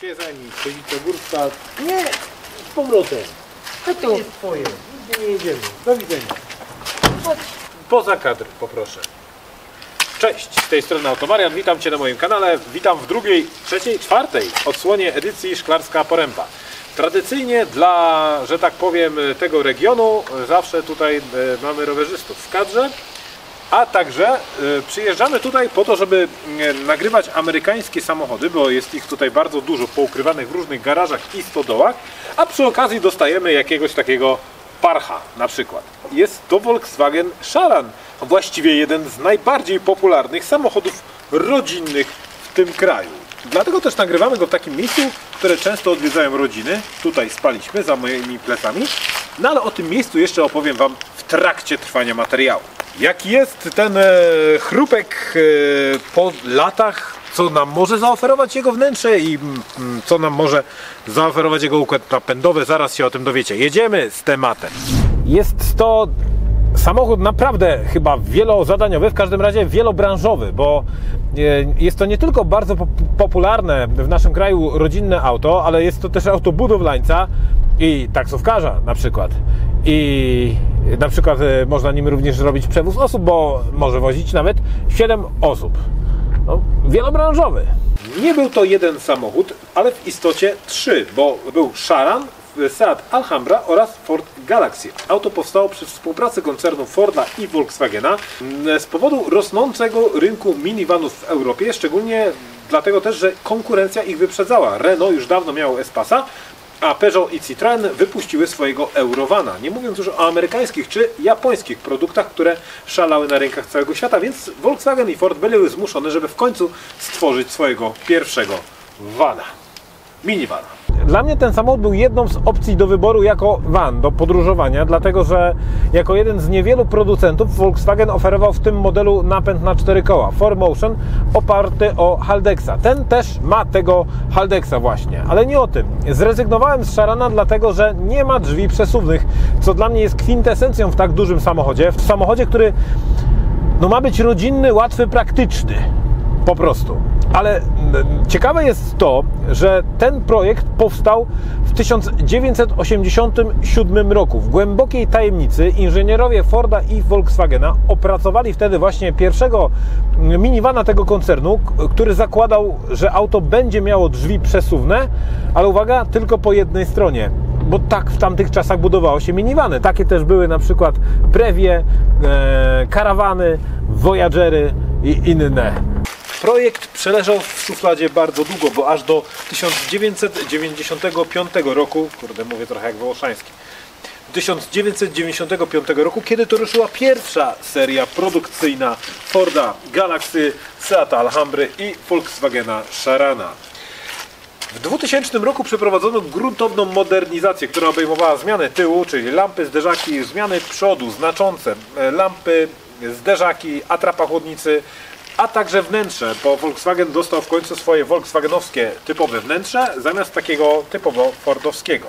się zajmij, Policja Górska. Nie, z powrotem. To jest twoje. Nigdzie nie jedziemy. Do widzenia. Poza kadr poproszę. Cześć, z tej strony Automarian, witam Cię na moim kanale. Witam w drugiej, trzeciej, czwartej odsłonie edycji Szklarska Poręba. Tradycyjnie dla, że tak powiem, tego regionu zawsze tutaj e, mamy rowerzystów w kadrze. A także e, przyjeżdżamy tutaj po to, żeby e, nagrywać amerykańskie samochody, bo jest ich tutaj bardzo dużo poukrywanych w różnych garażach i stodołach, a przy okazji dostajemy jakiegoś takiego parcha na przykład. Jest to Volkswagen Charan, właściwie jeden z najbardziej popularnych samochodów rodzinnych w tym kraju. Dlatego też nagrywamy go w takim miejscu, które często odwiedzają rodziny. Tutaj spaliśmy za moimi plecami. No ale o tym miejscu jeszcze opowiem Wam w trakcie trwania materiału. Jaki jest ten e, chrupek e, po latach, co nam może zaoferować jego wnętrze i mm, mm, co nam może zaoferować jego układ napędowy, zaraz się o tym dowiecie. Jedziemy z tematem. Jest to samochód naprawdę chyba wielozadaniowy, w każdym razie wielobranżowy, bo jest to nie tylko bardzo pop- popularne w naszym kraju rodzinne auto, ale jest to też auto budowlańca i taksówkarza na przykład. I na przykład e, można nim również zrobić przewóz osób, bo może wozić nawet 7 osób. No, wielobranżowy. Nie był to jeden samochód, ale w istocie trzy, bo był Charan, Seat Alhambra oraz Ford Galaxy. Auto powstało przy współpracy koncernu Forda i Volkswagena mm, z powodu rosnącego rynku minivanów w Europie, szczególnie dlatego też, że konkurencja ich wyprzedzała. Renault już dawno miało Espasa, a Peugeot i Citroën wypuściły swojego Eurovana. Nie mówiąc już o amerykańskich czy japońskich produktach, które szalały na rynkach całego świata, więc Volkswagen i Ford były zmuszone, żeby w końcu stworzyć swojego pierwszego vana. Minivana. Dla mnie ten samochód był jedną z opcji do wyboru jako van, do podróżowania, dlatego że jako jeden z niewielu producentów Volkswagen oferował w tym modelu napęd na cztery koła 4Motion oparty o Haldexa. Ten też ma tego Haldexa właśnie, ale nie o tym. Zrezygnowałem z Sharana dlatego, że nie ma drzwi przesuwnych, co dla mnie jest kwintesencją w tak dużym samochodzie. W samochodzie, który no, ma być rodzinny, łatwy, praktyczny. Po prostu. Ale ciekawe jest to, że ten projekt powstał w 1987 roku. W głębokiej tajemnicy inżynierowie Forda i Volkswagena opracowali wtedy właśnie pierwszego minivana tego koncernu, który zakładał, że auto będzie miało drzwi przesuwne, ale uwaga, tylko po jednej stronie. Bo tak w tamtych czasach budowało się minivany. Takie też były na przykład Previe, e, karawany, Voyagery i inne. Projekt przeleżał w szufladzie bardzo długo, bo aż do 1995 roku, kurde mówię trochę jak Wołoszański, 1995 roku, kiedy to ruszyła pierwsza seria produkcyjna Forda Galaxy, Seata Alhambry i Volkswagena Charana. W 2000 roku przeprowadzono gruntowną modernizację, która obejmowała zmianę tyłu, czyli lampy, zderzaki, zmiany przodu znaczące, e, lampy, zderzaki, atrapa chłodnicy, a także wnętrze, bo Volkswagen dostał w końcu swoje volkswagenowskie typowe wnętrze zamiast takiego typowo fordowskiego.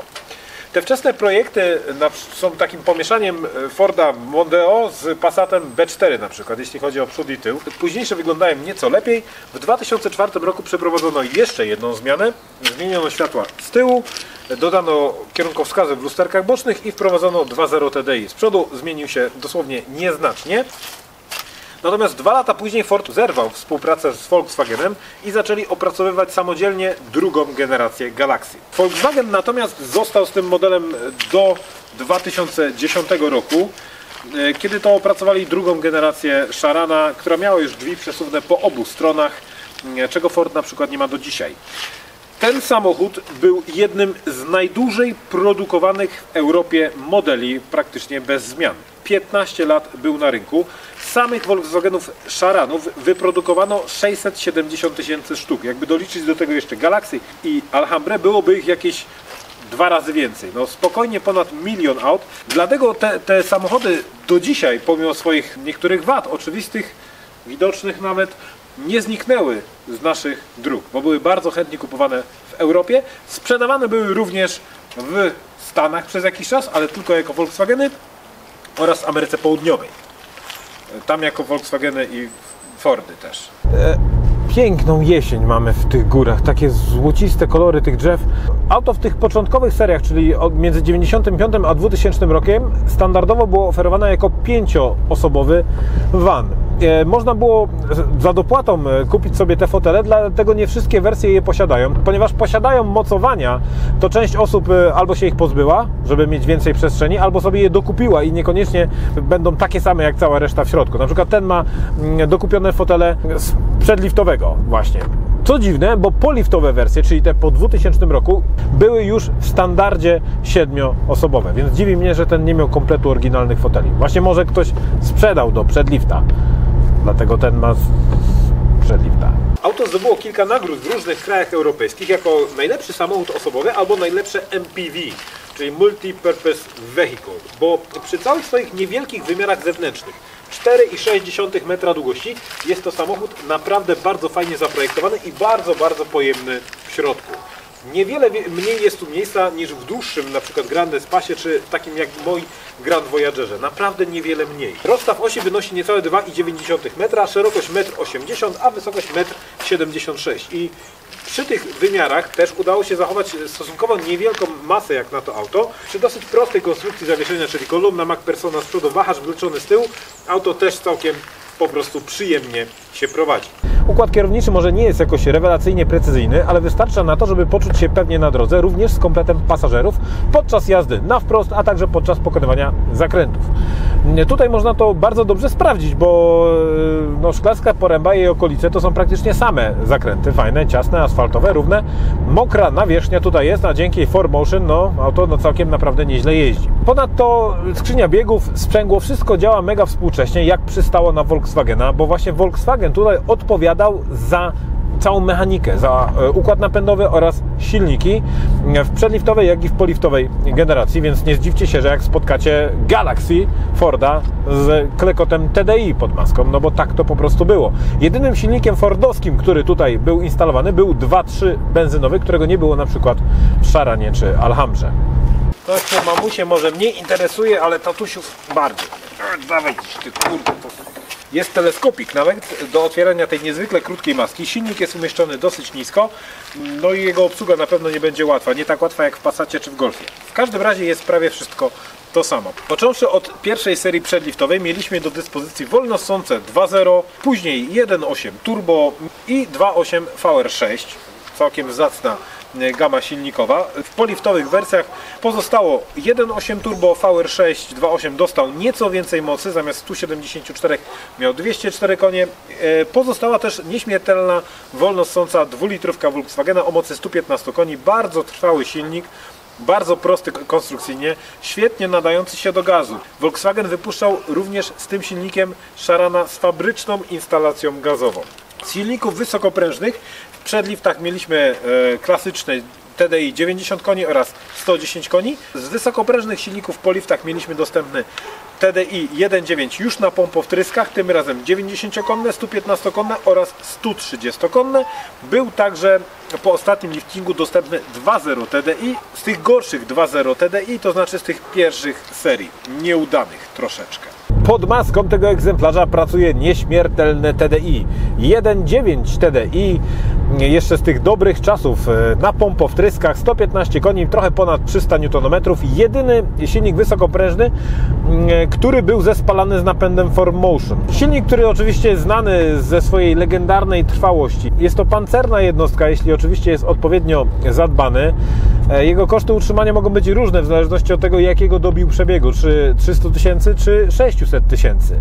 Te wczesne projekty są takim pomieszaniem e, Forda Mondeo z Passatem B4 na przykład, jeśli chodzi o przód i tył. Późniejsze wyglądają nieco lepiej. W 2004 roku przeprowadzono jeszcze jedną zmianę. Zmieniono światła z tyłu, dodano kierunkowskazy w lusterkach bocznych i wprowadzono 2.0 TDI. Z przodu zmienił się dosłownie nieznacznie. Natomiast dwa lata później Ford zerwał współpracę z Volkswagenem i zaczęli opracowywać samodzielnie drugą generację Galaxy. Volkswagen natomiast został z tym modelem do 2010 roku, e, kiedy to opracowali drugą generację Charana, która miała już drzwi przesuwne po obu stronach, e, czego Ford na przykład nie ma do dzisiaj. Ten samochód był jednym z najdłużej produkowanych w Europie modeli praktycznie bez zmian. 15 lat był na rynku. Samych Volkswagenów Charanów wyprodukowano 670 tysięcy sztuk. Jakby doliczyć do tego jeszcze Galaxy i Alhambrę, byłoby ich jakieś dwa razy więcej. No spokojnie ponad milion aut. Dlatego te, te samochody do dzisiaj, pomimo swoich niektórych wad oczywistych, widocznych nawet, nie zniknęły z naszych dróg, bo były bardzo chętnie kupowane w Europie. Sprzedawane były również w Stanach przez jakiś czas, ale tylko jako Volkswageny oraz Ameryce Południowej. Tam jako Volkswageny i Fordy też. Piękną jesień mamy w tych górach, takie złociste kolory tych drzew. Auto w tych początkowych seriach, czyli między 95 a 2000 rokiem, standardowo było oferowane jako pięcioosobowy van. E, Można było za dopłatą e, kupić sobie te fotele, dlatego nie wszystkie wersje je posiadają. Ponieważ posiadają mocowania, to część osób e, albo się ich pozbyła, żeby mieć więcej przestrzeni, albo sobie je dokupiła i niekoniecznie będą takie same jak cała reszta w środku. Na przykład ten ma mm, dokupione fotele z przedliftowego właśnie. Co dziwne, bo poliftowe wersje, czyli te po 2000 roku, były już w standardzie siedmioosobowe, więc dziwi mnie, że ten nie miał kompletu oryginalnych foteli. Właśnie może ktoś sprzedał do przedlifta, dlatego ten ma przedlifta. Auto zdobyło kilka nagród w różnych krajach europejskich jako najlepszy samochód osobowy albo najlepsze MPV, czyli Multi-Purpose Vehicle, bo przy całych swoich niewielkich wymiarach zewnętrznych 4,6 metra długości jest to samochód naprawdę bardzo fajnie zaprojektowany i bardzo, bardzo pojemny w środku. Niewiele wie- mniej jest tu miejsca niż w dłuższym, na przykład Grande Spacie, czy takim jak mój Grand Voyagerze. Naprawdę niewiele mniej. Rozstaw osi wynosi niecałe 2,9 metra, szerokość 1,80 m, a wysokość 1,76 m. I przy tych wymiarach też udało się zachować stosunkowo niewielką masę jak na to auto. Przy dosyć prostej konstrukcji zawieszenia, czyli kolumna MacPersona z przodu, wahacz wleczony z tyłu, auto też całkiem po prostu przyjemnie się prowadzi. Układ kierowniczy może nie jest jakoś rewelacyjnie precyzyjny, ale wystarcza na to, żeby poczuć się pewnie na drodze, również z kompletem pasażerów podczas jazdy na wprost, a także podczas pokonywania zakrętów. Tutaj można to bardzo dobrze sprawdzić, bo e, no, Szklarska Poręba i jej okolice to są praktycznie same zakręty, fajne, ciasne, asfaltowe, równe. Mokra nawierzchnia tutaj jest, a dzięki 4Motion no, auto no, całkiem naprawdę nieźle jeździ. Ponadto skrzynia biegów, sprzęgło, wszystko działa mega współcześnie, jak przystało na Volkswagena, bo właśnie Volkswagen tutaj odpowiadał za całą mechanikę, za e, układ napędowy oraz silniki e, w przedliftowej, jak i w poliftowej generacji, więc nie zdziwcie się, że jak spotkacie Galaxy Forda z klekotem TDI pod maską, no bo tak to po prostu było. Jedynym silnikiem fordowskim, który tutaj był instalowany, był 2.3 benzynowy, którego nie było na przykład w Szaranie czy Alhambrze. To się mamusie może mniej interesuje, ale tatusiów bardziej. Dawaj, ty kurde, to... Jest teleskopik nawet do otwierania tej niezwykle krótkiej maski. Silnik jest umieszczony dosyć nisko, no i jego obsługa na pewno nie będzie łatwa. Nie tak łatwa jak w Passacie czy w Golfie. W każdym razie jest prawie wszystko to samo. Począwszy od pierwszej serii przedliftowej mieliśmy do dyspozycji wolnossące 2.0, później 1.8 turbo i 2.8 VR6 całkiem zacna gama silnikowa. W poliftowych wersjach pozostało 1.8 turbo VR6 2.8 dostał nieco więcej mocy, zamiast 174 miał 204 konie. E, Pozostała też nieśmiertelna wolnossąca dwulitrówka Volkswagena o mocy 115 koni, bardzo trwały silnik. Bardzo prosty konstrukcyjnie, świetnie nadający się do gazu. Volkswagen wypuszczał również z tym silnikiem szarana z fabryczną instalacją gazową. Z silników wysokoprężnych przedliftach mieliśmy e, klasyczne TDI 90 koni oraz 110 koni. Z wysokoprężnych silników po liftach mieliśmy dostępny TDI 1.9 już na pompowtryskach, tym razem 90-konne, 115-konne oraz 130-konne. Był także po ostatnim liftingu dostępny 2.0 TDI. Z tych gorszych 2.0 TDI, to znaczy z tych pierwszych serii, nieudanych troszeczkę. Pod maską tego egzemplarza pracuje nieśmiertelne TDI. 1.9 TDI, jeszcze z tych dobrych czasów, e, na pompowtryskach, 115 koni, trochę ponad 300 Nm. Jedyny silnik wysokoprężny, mm, który był zespalany z napędem 4Motion. Silnik, który oczywiście jest znany ze swojej legendarnej trwałości. Jest to pancerna jednostka, jeśli oczywiście jest odpowiednio zadbany. E, Jego koszty utrzymania mogą być różne w zależności od tego, jakiego dobił przebiegu, czy 300 tysięcy, czy 600 tysięcy.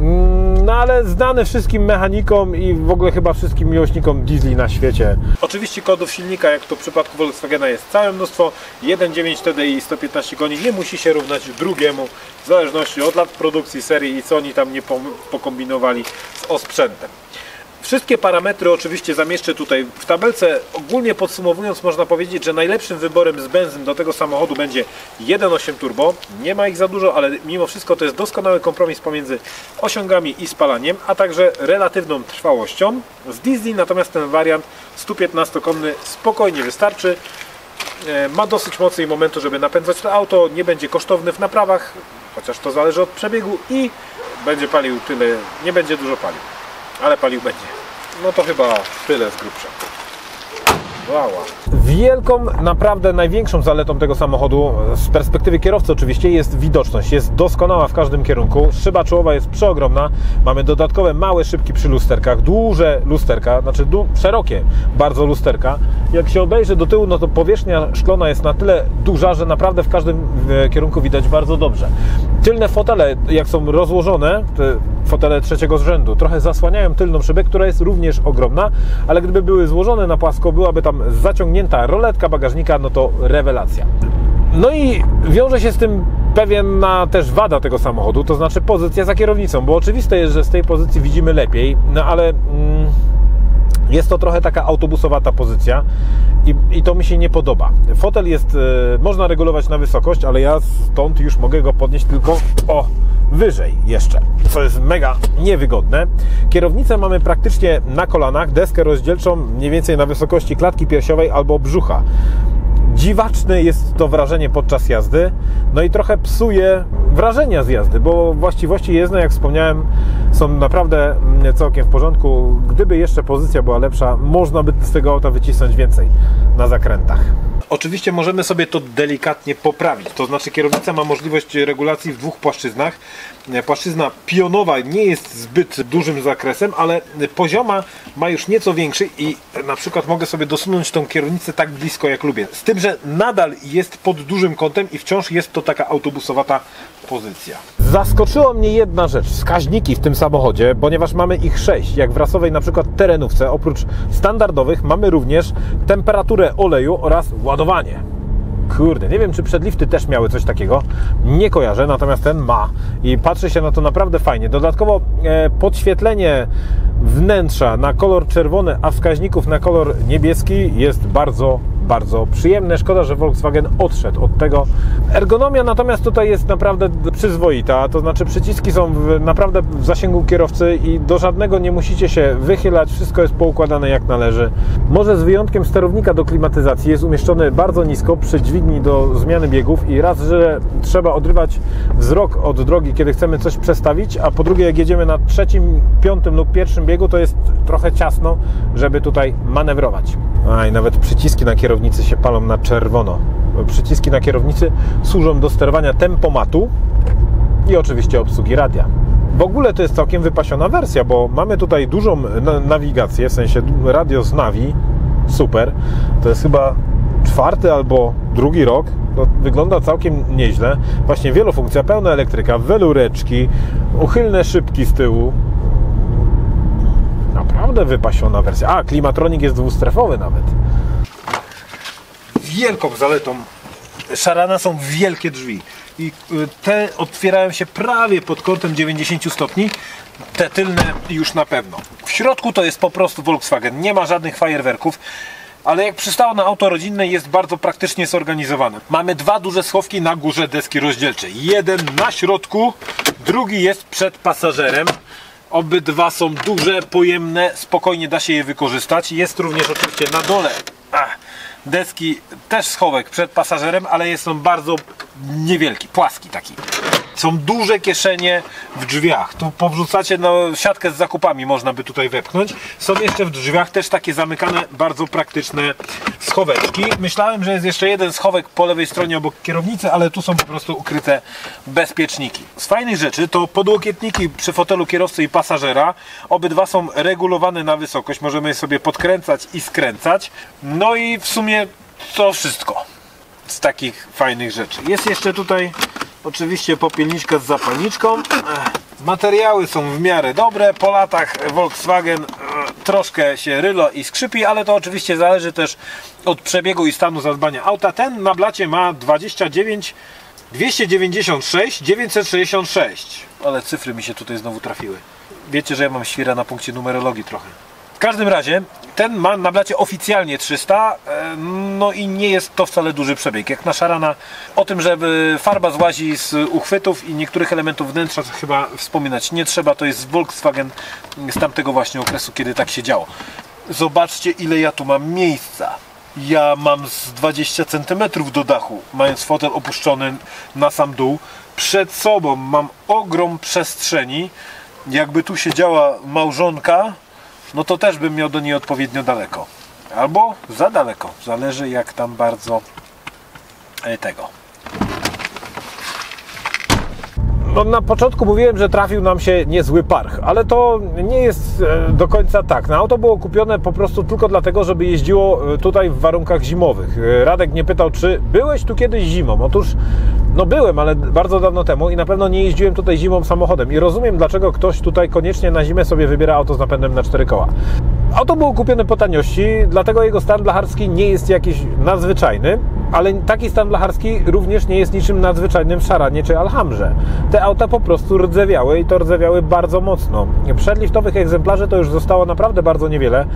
Mm, No ale znany wszystkim mechanikom i w ogóle chyba wszystkim miłośnikom diesli na świecie. Oczywiście kodów silnika, jak to w przypadku Volkswagena jest całe mnóstwo. 1.9 TDI 115 koni nie musi się równać drugiemu, w zależności od lat produkcji serii i co oni tam nie pokombinowali z osprzętem. Wszystkie parametry oczywiście zamieszczę tutaj w tabelce. Ogólnie podsumowując można powiedzieć, że najlepszym wyborem z benzyn do tego samochodu będzie 1.8 turbo. Nie ma ich za dużo, ale mimo wszystko to jest doskonały kompromis pomiędzy osiągami i spalaniem, a także relatywną trwałością. Z diesli natomiast ten wariant 115-konny spokojnie wystarczy. E, Ma dosyć mocy i momentu, żeby napędzać to auto, nie będzie kosztowny w naprawach, chociaż to zależy od przebiegu i będzie palił tyle, nie będzie dużo palił, ale palił będzie. No to chyba tyle z grubsza. Wała. Wielką, naprawdę największą zaletą tego samochodu, z perspektywy kierowcy oczywiście, jest widoczność. Jest doskonała w każdym kierunku. Szyba czołowa jest przeogromna. Mamy dodatkowe małe szybki przy lusterkach, duże lusterka, znaczy du szerokie bardzo lusterka. Jak się obejrzy do tyłu, no to powierzchnia szklona jest na tyle duża, że naprawdę w każdym kierunku widać bardzo dobrze. Tylne fotele, jak są rozłożone, fotele trzeciego z rzędu, trochę zasłaniają tylną szybę, która jest również ogromna, ale gdyby były złożone na płasko, byłaby tam zaciągnięta roletka bagażnika, no to rewelacja. No i wiąże się z tym pewna też wada tego samochodu, to znaczy pozycja za kierownicą, bo oczywiste jest, że z tej pozycji widzimy lepiej, no ale mm, jest to trochę taka autobusowata pozycja i, i, to mi się nie podoba. Fotel jest, e, można regulować na wysokość, ale ja stąd już mogę go podnieść tylko o wyżej jeszcze, co jest mega niewygodne. Kierownicę mamy praktycznie na kolanach, deskę rozdzielczą mniej więcej na wysokości klatki piersiowej albo brzucha. Dziwaczne jest to wrażenie podczas jazdy, no i trochę psuje wrażenia z jazdy, bo właściwości jezdne, jak wspomniałem, są naprawdę całkiem w porządku. Gdyby jeszcze pozycja była lepsza, można by z tego auta wycisnąć więcej na zakrętach. Oczywiście możemy sobie to delikatnie poprawić, to znaczy kierownica ma możliwość regulacji w dwóch płaszczyznach. Płaszczyzna pionowa nie jest zbyt dużym zakresem, ale pozioma ma już nieco większy i na przykład mogę sobie dosunąć tą kierownicę tak blisko jak lubię. Z tym, że nadal jest pod dużym kątem i wciąż jest to taka autobusowata pozycja. Zaskoczyła mnie jedna rzecz, wskaźniki w tym samochodzie, ponieważ mamy ich sześć, jak w rasowej na przykład terenówce. Oprócz standardowych mamy również temperaturę oleju oraz ładowanie. Kurde, nie wiem czy przedlifty też miały coś takiego. Nie kojarzę, natomiast ten ma i patrzy się na to naprawdę fajnie. Dodatkowo e, podświetlenie wnętrza na kolor czerwony, a wskaźników na kolor niebieski jest bardzo bardzo przyjemne. Szkoda, że Volkswagen odszedł od tego. Ergonomia natomiast tutaj jest naprawdę przyzwoita, to znaczy przyciski są w, naprawdę w zasięgu kierowcy i do żadnego nie musicie się wychylać, wszystko jest poukładane jak należy. Może z wyjątkiem sterownika do klimatyzacji jest umieszczony bardzo nisko przy dźwigni do zmiany biegów i raz, że trzeba odrywać wzrok od drogi, kiedy chcemy coś przestawić, a po drugie jak jedziemy na trzecim, piątym lub pierwszym biegu, to jest trochę ciasno, żeby tutaj manewrować. A i nawet przyciski na kierownicy się palą na czerwono. Przyciski na kierownicy służą do sterowania tempomatu i oczywiście obsługi radia. W ogóle to jest całkiem wypasiona wersja, bo mamy tutaj dużą nawigację, w sensie radio z Navi, super. To jest chyba czwarty albo drugi rok. To wygląda całkiem nieźle. Właśnie wielofunkcja, pełna elektryka, welureczki, uchylne szybki z tyłu, Naprawdę wypasiona wersja. A, klimatronik jest dwustrefowy nawet. Wielką zaletą Szarana są wielkie drzwi. I y, te otwierają się prawie pod kątem 90 stopni. Te tylne już na pewno. W środku to jest po prostu Volkswagen. Nie ma żadnych fajerwerków ale jak przystało na auto rodzinne jest bardzo praktycznie zorganizowane. Mamy dwa duże schowki na górze deski rozdzielczej. Jeden na środku, drugi jest przed pasażerem. Obydwa są duże, pojemne, spokojnie da się je wykorzystać. Jest również oczywiście na dole deski, też schowek przed pasażerem, ale jest on bardzo niewielki, płaski taki. Są duże kieszenie w drzwiach. Tu powrzucacie no, siatkę z zakupami, można by tutaj wepchnąć. Są jeszcze w drzwiach też takie zamykane, bardzo praktyczne schoweczki. Myślałem, że jest jeszcze jeden schowek po lewej stronie obok kierownicy, ale tu są po prostu ukryte bezpieczniki. Z fajnych rzeczy to podłokietniki przy fotelu kierowcy i pasażera. Obydwa są regulowane na wysokość. Możemy je sobie podkręcać i skręcać. No i w sumie to wszystko z takich fajnych rzeczy. Jest jeszcze tutaj Oczywiście popielniczka z zapalniczką. Materiały są w miarę dobre. Po latach Volkswagen troszkę się rylo i skrzypi, ale to oczywiście zależy też od przebiegu i stanu zadbania auta. Ten na blacie ma 29 296 966. Ale cyfry mi się tutaj znowu trafiły. Wiecie, że ja mam świra na punkcie numerologii trochę. W każdym razie ten ma na blacie oficjalnie 300, e, no i nie jest to wcale duży przebieg. Jak na Szarana o tym, że farba złazi z uchwytów i niektórych elementów wnętrza chyba wspominać nie trzeba, to jest Volkswagen z tamtego właśnie okresu, kiedy tak się działo. Zobaczcie ile ja tu mam miejsca. Ja mam z 20 cm do dachu, mając fotel opuszczony na sam dół. Przed sobą mam ogrom przestrzeni. Jakby tu siedziała małżonka, no to też bym miał do niej odpowiednio daleko. Albo za daleko. Zależy jak tam bardzo e, tego. No, na początku mówiłem, że trafił nam się niezły parch, ale to nie jest e, do końca tak. No, auto było kupione po prostu tylko dlatego, żeby jeździło e, tutaj w warunkach zimowych. Radek mnie pytał, czy byłeś tu kiedyś zimą? Otóż, no byłem, ale bardzo dawno temu i na pewno nie jeździłem tutaj zimą samochodem. I rozumiem, dlaczego ktoś tutaj koniecznie na zimę sobie wybiera auto z napędem na cztery koła. Auto było kupione po taniości, dlatego jego stan blacharski nie jest jakiś nadzwyczajny, ale taki stan blacharski również nie jest niczym nadzwyczajnym w Szaranie czy Alhamrze. Te auta po prostu rdzewiały i to rdzewiały bardzo mocno. Przedliftowych egzemplarzy to już zostało naprawdę bardzo niewiele,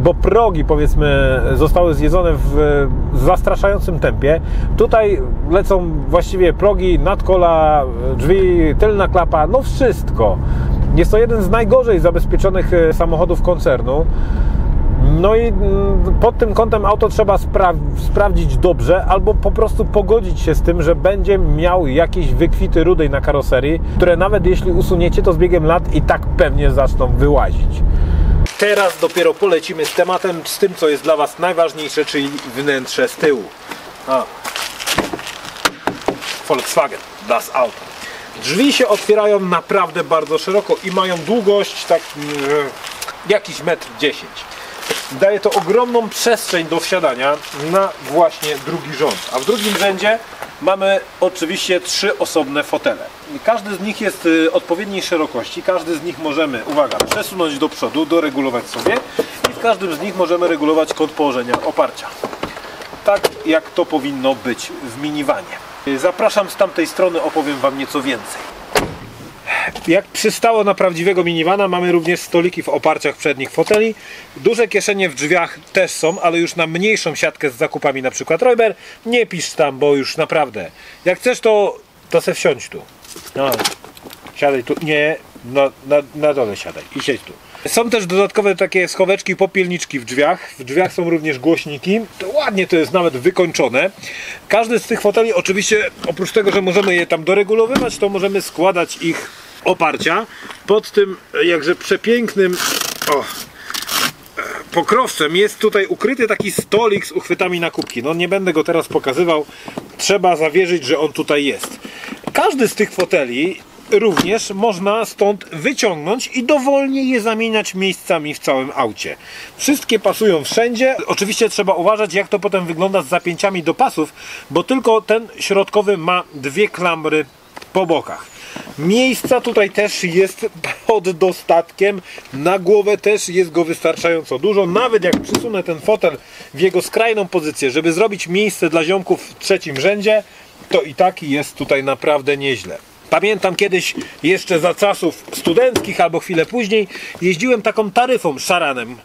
bo progi powiedzmy zostały zjedzone w zastraszającym tempie. Tutaj lecą właściwie progi, nadkola, drzwi, tylna klapa, no wszystko. Jest to jeden z najgorzej zabezpieczonych e, samochodów koncernu. No i mm, pod tym kątem auto trzeba spra sprawdzić dobrze, albo po prostu pogodzić się z tym, że będzie miał jakieś wykwity rudej na karoserii, które nawet jeśli usuniecie, to z biegiem lat i tak pewnie zaczną wyłazić. Teraz dopiero polecimy z tematem, z tym co jest dla Was najważniejsze, czyli wnętrze z tyłu. A. Volkswagen Das Auto. Drzwi się otwierają naprawdę bardzo szeroko i mają długość tak mm, jakiś metr 10. Daje to ogromną przestrzeń do wsiadania na właśnie drugi rząd. A w drugim rzędzie mamy oczywiście trzy osobne fotele. Każdy z nich jest y, odpowiedniej szerokości, każdy z nich możemy, uwaga, przesunąć do przodu, doregulować sobie i w każdym z nich możemy regulować kąt położenia oparcia. Tak jak to powinno być w miniwanie. Zapraszam z tamtej strony, opowiem Wam nieco więcej. Jak przystało na prawdziwego minivana, mamy również stoliki w oparciach przednich foteli. Duże kieszenie w drzwiach też są, ale już na mniejszą siatkę z zakupami, na przykład Royber. Nie pisz tam, bo już naprawdę. Jak chcesz, to, to se wsiądź tu. No, siadaj tu. Nie, na, na, na dole siadaj i siedź tu. Są też dodatkowe takie schoweczki, popielniczki w drzwiach. W drzwiach są również głośniki. To ładnie to jest nawet wykończone. Każdy z tych foteli, oczywiście, oprócz tego, że możemy je tam doregulowywać, to możemy składać ich oparcia pod tym jakże przepięknym o, pokrowcem jest tutaj ukryty taki stolik z uchwytami na kubki. No nie będę go teraz pokazywał. Trzeba zawierzyć, że on tutaj jest. Każdy z tych foteli również można stąd wyciągnąć i dowolnie je zamieniać miejscami w całym aucie. Wszystkie pasują wszędzie. Oczywiście trzeba uważać, jak to potem wygląda z zapięciami do pasów, bo tylko ten środkowy ma dwie klamry po bokach. Miejsca tutaj też jest pod dostatkiem. Na głowę też jest go wystarczająco dużo. Nawet jak przysunę ten fotel w jego skrajną pozycję, żeby zrobić miejsce dla ziomków w trzecim rzędzie, to i tak jest tutaj naprawdę nieźle. Pamiętam kiedyś jeszcze za czasów studenckich albo chwilę później jeździłem taką taryfą szaranem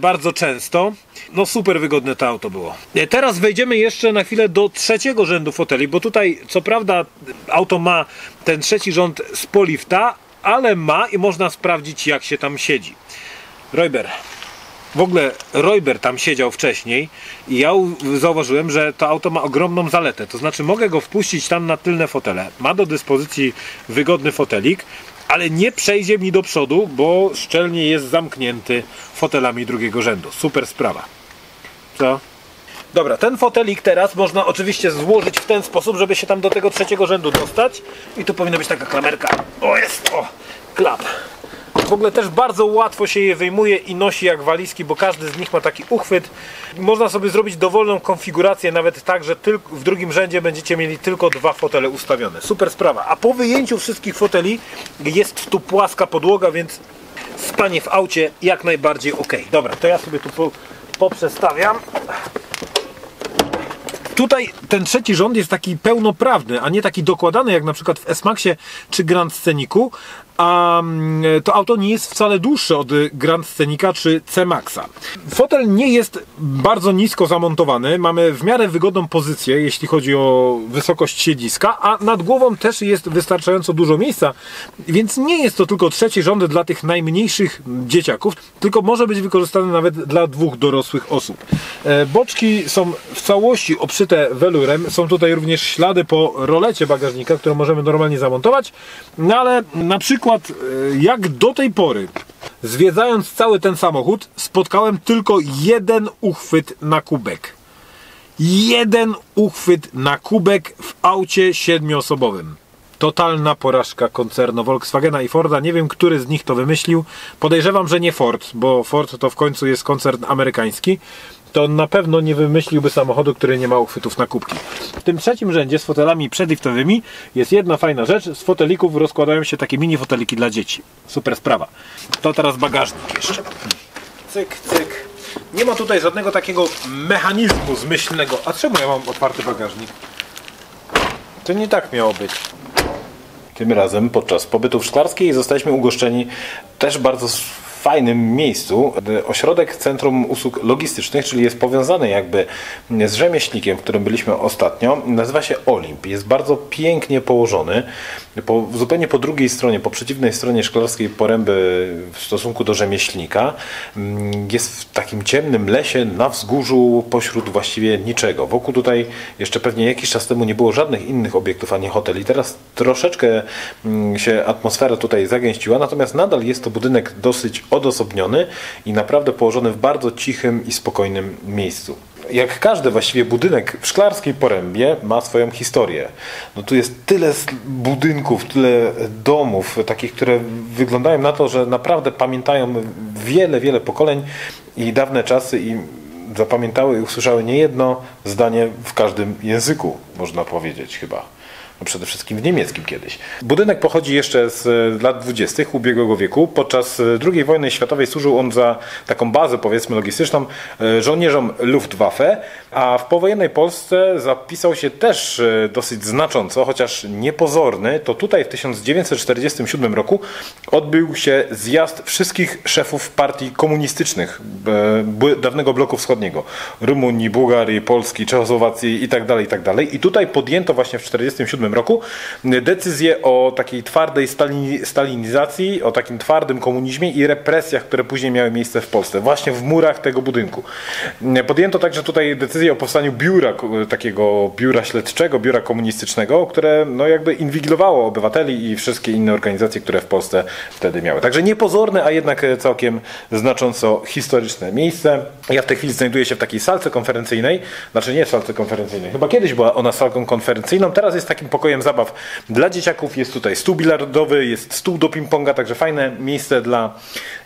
bardzo często. No super wygodne to auto było. E, Teraz wejdziemy jeszcze na chwilę do trzeciego rzędu foteli, bo tutaj co prawda auto ma ten trzeci rząd z polifta, ale ma i można sprawdzić jak się tam siedzi. Royber, w ogóle Royber tam siedział wcześniej i ja zauważyłem, że to auto ma ogromną zaletę. To znaczy mogę go wpuścić tam na tylne fotele. Ma do dyspozycji wygodny fotelik, ale nie przejdzie mi do przodu, bo szczelnie jest zamknięty fotelami drugiego rzędu. Super sprawa. Co? Dobra, ten fotelik teraz można oczywiście złożyć w ten sposób, żeby się tam do tego trzeciego rzędu dostać. I tu powinna być taka klamerka. O, jest! O! Klap. W ogóle też bardzo łatwo się je wyjmuje i nosi jak walizki, bo każdy z nich ma taki uchwyt. Można sobie zrobić dowolną konfigurację, nawet tak, że w drugim rzędzie będziecie mieli tylko dwa fotele ustawione. Super sprawa. A po wyjęciu wszystkich foteli jest tu płaska podłoga, więc spanie w aucie jak najbardziej ok. Dobra, to ja sobie tu po, poprzestawiam. Tutaj ten trzeci rząd jest taki pełnoprawny, a nie taki dokładany jak na przykład w S-Maxie czy Grand Scenicu, a mm, to auto nie jest wcale dłuższe od Grand Scenica czy C-Maxa. Fotel nie jest bardzo nisko zamontowany, mamy w miarę wygodną pozycję, jeśli chodzi o wysokość siedziska, a nad głową też jest wystarczająco dużo miejsca, więc nie jest to tylko trzeci rząd dla tych najmniejszych dzieciaków, tylko może być wykorzystany nawet dla dwóch dorosłych osób. E, Boczki są w całości obszyte welurem, są tutaj również ślady po rolecie bagażnika, które możemy normalnie zamontować, no ale na przykład e, jak do tej pory Zwiedzając cały ten samochód, spotkałem tylko jeden uchwyt na kubek. Jeden uchwyt na kubek w aucie siedmioosobowym. Totalna porażka koncernu Volkswagena i Forda. Nie wiem, który z nich to wymyślił. Podejrzewam, że nie Ford, bo Ford to w końcu jest koncern amerykański. To na pewno nie wymyśliłby samochodu, który nie ma uchwytów na kubki. W tym trzecim rzędzie z fotelami przedliftowymi jest jedna fajna rzecz. Z fotelików rozkładają się takie mini foteliki dla dzieci. Super sprawa. To teraz bagażnik jeszcze. Cyk, cyk. Nie ma tutaj żadnego takiego mechanizmu zmyślnego. A czemu ja mam otwarty bagażnik? To nie tak miało być. Tym razem podczas pobytu w Szklarskiej zostaliśmy ugoszczeni też bardzo fajnym miejscu. Ośrodek Centrum Usług Logistycznych, czyli jest powiązany jakby z rzemieślnikiem, w którym byliśmy ostatnio. Nazywa się Olimp. Jest bardzo pięknie położony. Po, zupełnie po drugiej stronie, po przeciwnej stronie szklarskiej poręby w stosunku do rzemieślnika mm, jest w takim ciemnym lesie na wzgórzu pośród właściwie niczego. Wokół tutaj jeszcze pewnie jakiś czas temu nie było żadnych innych obiektów ani hoteli. Teraz troszeczkę mm, się atmosfera tutaj zagęściła, natomiast nadal jest to budynek dosyć odosobniony i naprawdę położony w bardzo cichym i spokojnym miejscu. Jak każdy właściwie budynek w Szklarskiej Porębie ma swoją historię. No tu jest tyle budynków, tyle domów, takich, które wyglądają na to, że naprawdę pamiętają wiele, wiele pokoleń i dawne czasy i zapamiętały i usłyszały niejedno zdanie w każdym języku, można powiedzieć chyba przede wszystkim w niemieckim kiedyś. Budynek pochodzi jeszcze z e, lat 20. ubiegłego wieku. Podczas e, II wojny światowej służył on za taką bazę, powiedzmy, logistyczną e, żołnierzom Luftwaffe, a w powojennej Polsce zapisał się też dosyć znacząco, chociaż niepozorny. To tutaj w 1947 roku odbył się zjazd wszystkich szefów partii komunistycznych dawnego bloku wschodniego. Rumunii, Bułgarii, Polski, Czechosłowacji itd. Tak itd. Tak I tutaj podjęto właśnie w 1947 roku decyzję o takiej twardej stalinizacji, o takim twardym komunizmie i represjach, które później miały miejsce w Polsce, właśnie w murach tego budynku. Podjęto także tutaj decyzję o powstaniu biura, takiego biura śledczego, biura komunistycznego, które no jakby inwigilowało obywateli i wszystkie inne organizacje, które w Polsce wtedy miały. Także niepozorne, a jednak całkiem znacząco historyczne miejsce. Ja w tej chwili znajduję się w takiej salce konferencyjnej, znaczy nie w salce konferencyjnej, chyba kiedyś była ona salką konferencyjną, teraz jest takim pokojem zabaw dla dzieciaków. Jest tutaj stół bilardowy, jest stół do ping-ponga, także fajne miejsce dla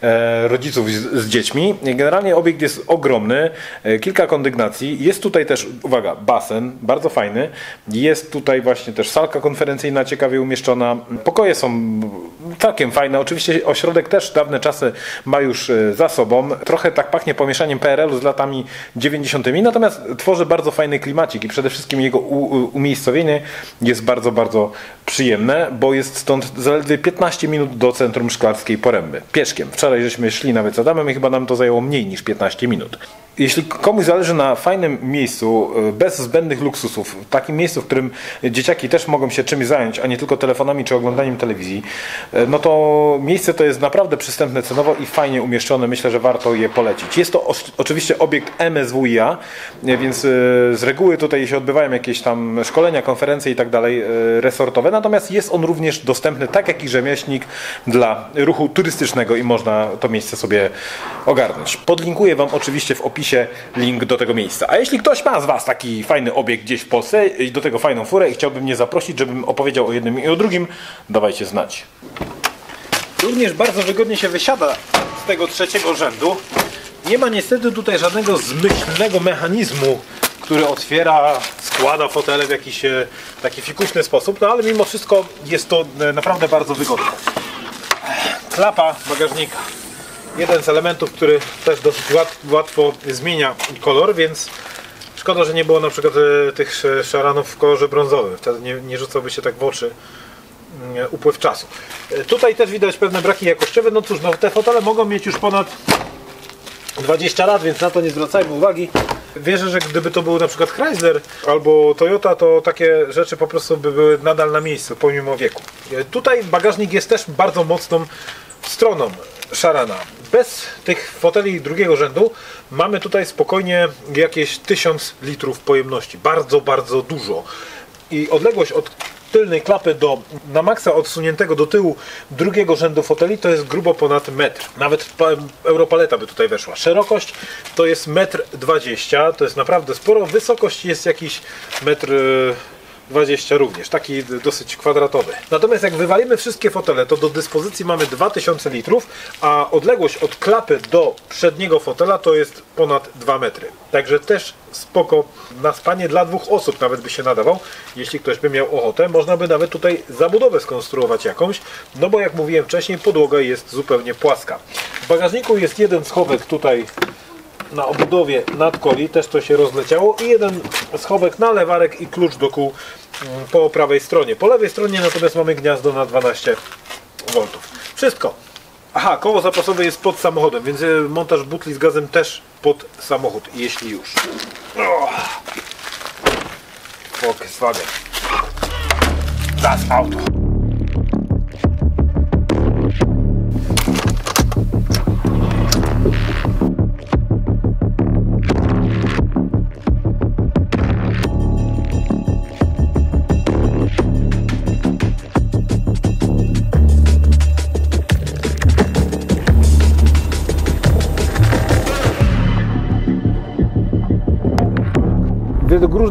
e, rodziców z, z, dziećmi. Generalnie obiekt jest ogromny, e, kilka kondygnacji. Jest tutaj też, uwaga, basen, bardzo fajny. Jest tutaj właśnie też salka konferencyjna ciekawie umieszczona. Pokoje są całkiem fajne. Oczywiście ośrodek też dawne czasy ma już e, za sobą. Trochę tak pachnie pomieszaniem PRL-u z latami 90. Natomiast tworzy bardzo fajny klimacik i przede wszystkim jego umiejscowienie jest jest bardzo, bardzo przyjemne, bo jest stąd zaledwie 15 minut do centrum Szklarskiej Poręby. Pieszkiem. Wczoraj żeśmy szli nawet z Adamem i chyba nam to zajęło mniej niż 15 minut jeśli komuś zależy na fajnym miejscu, e, bez zbędnych luksusów, takim miejscu, w którym dzieciaki też mogą się czymś zająć, a nie tylko telefonami czy oglądaniem telewizji, e, no to miejsce to jest naprawdę przystępne cenowo i fajnie umieszczone. Myślę, że warto je polecić. Jest to oczywiście obiekt MSWiA, e, więc z reguły tutaj się odbywają jakieś tam szkolenia, konferencje i tak dalej resortowe, natomiast jest on również dostępny, tak jak i rzemieślnik, dla ruchu turystycznego i można to miejsce sobie ogarnąć. Podlinkuję Wam oczywiście w opisie opisie link do tego miejsca. A jeśli ktoś ma z Was taki fajny obiekt gdzieś w Polsce i do tego fajną furę i chciałby mnie zaprosić, żebym opowiedział o jednym i o drugim, dawajcie znać. Również bardzo wygodnie się wysiada z tego trzeciego rzędu. Nie ma niestety tutaj żadnego zmyślnego mechanizmu, który otwiera, składa fotele w jakiś e, taki fikuśny sposób, no ale mimo wszystko jest to e, naprawdę bardzo wygodne. Klapa bagażnika jeden z elementów, który też dosyć łatwo zmienia kolor, więc szkoda, że nie było na przykład e, tych szaranów w kolorze brązowym. Wtedy nie, nie rzucałby się tak w oczy mm, upływ czasu. E, tutaj też widać pewne braki jakościowe. No cóż, no, te fotele mogą mieć już ponad 20 lat, więc na to nie zwracajmy uwagi. Wierzę, że gdyby to był na przykład Chrysler albo Toyota, to takie rzeczy po prostu by były nadal na miejscu, pomimo wieku. E, tutaj bagażnik jest też bardzo mocną stroną szarana. Bez tych foteli drugiego rzędu mamy tutaj spokojnie jakieś 1000 litrów pojemności. Bardzo, bardzo dużo. I odległość od tylnej klapy do na maksa odsuniętego do tyłu drugiego rzędu foteli to jest grubo ponad metr. Nawet pa- europaleta by tutaj weszła. Szerokość to jest metr 20, to jest naprawdę sporo. Wysokość jest jakiś metr 20 również, taki dosyć kwadratowy. Natomiast jak wywalimy wszystkie fotele, to do dyspozycji mamy 2000 litrów, a odległość od klapy do przedniego fotela to jest ponad 2 metry. Także też spoko na spanie dla dwóch osób nawet by się nadawał, jeśli ktoś by miał ochotę. Można by nawet tutaj zabudowę skonstruować jakąś, no bo jak mówiłem wcześniej, podłoga jest zupełnie płaska. W bagażniku jest jeden schowek tutaj na obudowie nadkoli, też to się rozleciało i jeden schowek na lewarek i klucz do kół mm, po prawej stronie. Po lewej stronie natomiast mamy gniazdo na 12 V. Wszystko. Aha, koło zapasowe jest pod samochodem, więc e, montaż butli z gazem też pod samochód, jeśli już. Volkswagen. Das Auto.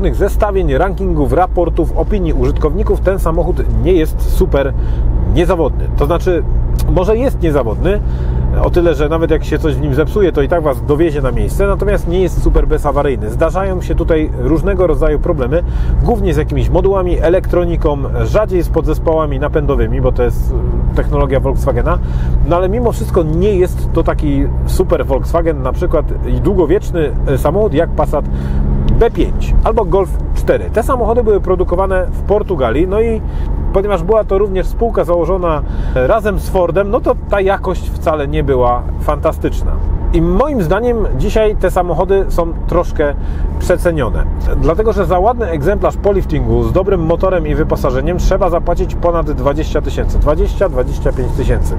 Różnych zestawień, rankingów, raportów, opinii użytkowników ten samochód nie jest super niezawodny. To znaczy, może jest niezawodny, o tyle, że nawet jak się coś w nim zepsuje, to i tak Was dowiezie na miejsce, natomiast nie jest super bezawaryjny. Zdarzają się tutaj różnego rodzaju problemy, głównie z jakimiś modułami, elektroniką, rzadziej z podzespołami napędowymi, bo to jest e, technologia Volkswagena, no ale mimo wszystko nie jest to taki super Volkswagen, na przykład i długowieczny e, samochód jak Passat B5 albo Golf 4. Te samochody były produkowane w Portugalii, no i ponieważ była to również spółka założona e, razem z Fordem, no to ta jakość wcale nie była fantastyczna. I moim zdaniem dzisiaj te samochody są troszkę przecenione. Dlatego, że za ładny egzemplarz poliftingu z dobrym motorem i wyposażeniem trzeba zapłacić ponad 20 tysięcy. 20-25 tysięcy.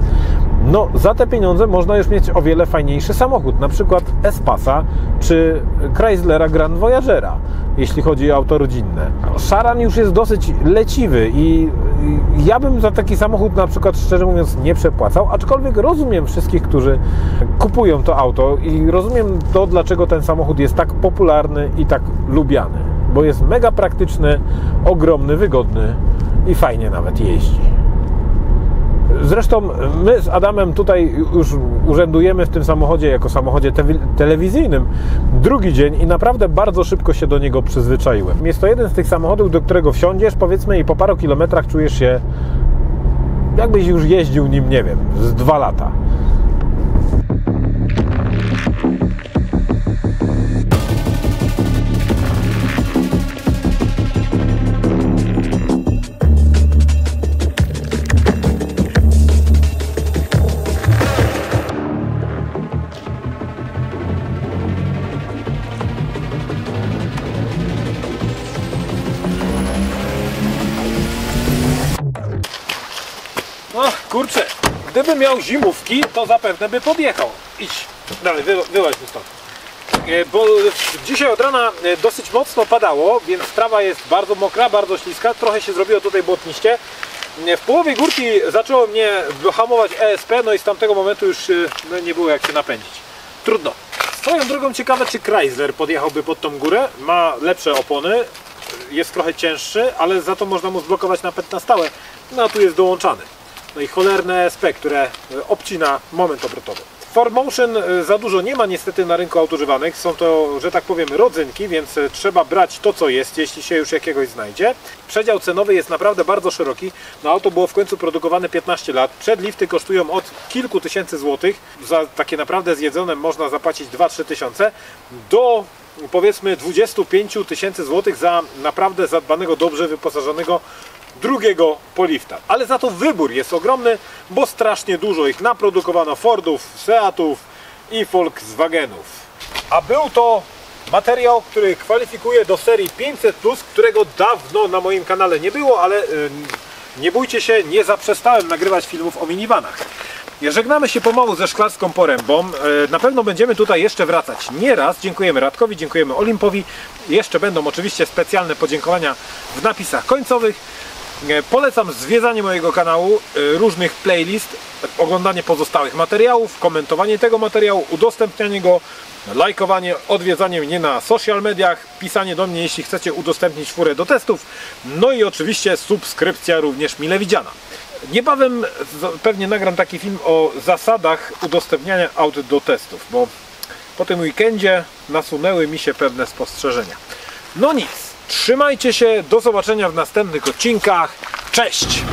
No, za te pieniądze można już mieć o wiele fajniejszy samochód, na przykład Espasa czy Chryslera Grand Voyagera, jeśli chodzi o auto rodzinne. Szaran już jest dosyć leciwy i ja bym za taki samochód na przykład szczerze mówiąc nie przepłacał, aczkolwiek rozumiem wszystkich, którzy kupują to auto i rozumiem to, dlaczego ten samochód jest tak popularny i tak lubiany, bo jest mega praktyczny, ogromny, wygodny i fajnie nawet jeździ. Zresztą my z Adamem tutaj już urzędujemy w tym samochodzie jako samochodzie te telewizyjnym drugi dzień i naprawdę bardzo szybko się do niego przyzwyczaiłem. Jest to jeden z tych samochodów, do którego wsiądziesz powiedzmy i po paru kilometrach czujesz się jakbyś już jeździł nim, nie wiem, z dwa lata. Gdyby miał zimówki, to zapewne by podjechał. Idź, dalej, wy, wyłaź mi stąd. E, Bo dzisiaj od rana e, dosyć mocno padało, więc trawa jest bardzo mokra, bardzo śliska. Trochę się zrobiło tutaj błotniście. E, W połowie górki zaczęło mnie hamować ESP, no i z tamtego momentu już no, nie było jak się napędzić. Trudno. Swoją drogą ciekawe, czy Chrysler podjechałby pod tą górę. Ma lepsze opony, jest trochę cięższy, ale za to można mu zblokować napęd na stałe. No a tu jest dołączany. No i cholerne SP, które e, obcina moment obrotowy. 4Motion e, za dużo nie ma niestety na rynku aut używanych. Są to, że tak powiem, rodzynki, więc e, trzeba brać to, co jest, jeśli się już jakiegoś znajdzie. Przedział cenowy jest naprawdę bardzo szeroki. No auto było w końcu produkowane 15 lat. Przedlifty kosztują od kilku tysięcy złotych. Za takie naprawdę zjedzone można zapłacić 2-3 tysiące. Do powiedzmy 25 tysięcy złotych za naprawdę zadbanego, dobrze wyposażonego drugiego polifta. Ale za to wybór jest ogromny, bo strasznie dużo ich naprodukowano Fordów, Seatów i Volkswagenów. A był to materiał, który kwalifikuje do serii 500, którego dawno na moim kanale nie było, ale y, nie bójcie się, nie zaprzestałem nagrywać filmów o minivanach. Żegnamy się pomału ze szklarską porębą. E, Na pewno będziemy tutaj jeszcze wracać nie raz. Dziękujemy Radkowi, dziękujemy Olimpowi. Jeszcze będą oczywiście specjalne podziękowania w napisach końcowych. E, Polecam zwiedzanie mojego kanału, e, różnych playlist, oglądanie pozostałych materiałów, komentowanie tego materiału, udostępnianie go, lajkowanie, odwiedzanie mnie na social mediach, pisanie do mnie, jeśli chcecie udostępnić furę do testów, no i oczywiście subskrypcja również mile widziana. Niebawem pewnie nagram taki film o zasadach udostępniania aut do testów, bo po tym weekendzie nasunęły mi się pewne spostrzeżenia. No nic, trzymajcie się, do zobaczenia w następnych odcinkach. Cześć!